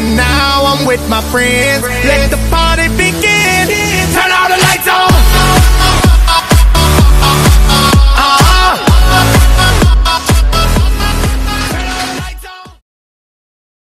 and now I'm with my friends. Let the.